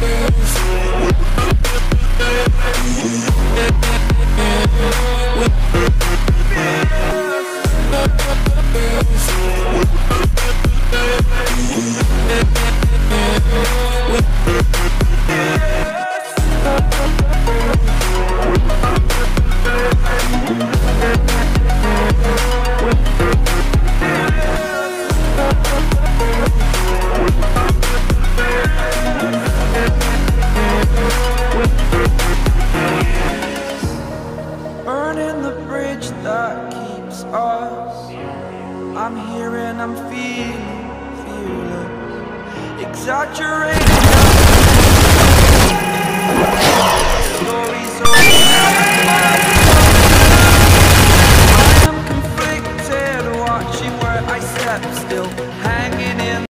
We'll the bridge that keeps us. I'm here and I'm feeling, feeling exaggerated. Stories over. I'm conflicted, watching where I step still. Hang